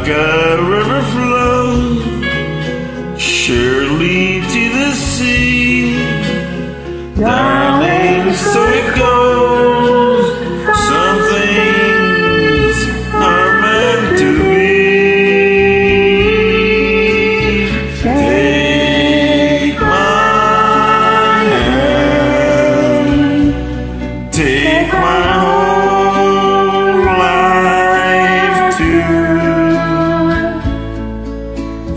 like a river flows surely to the sea.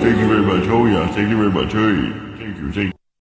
Thank you very much. Oh yeah, thank you very much. Hey.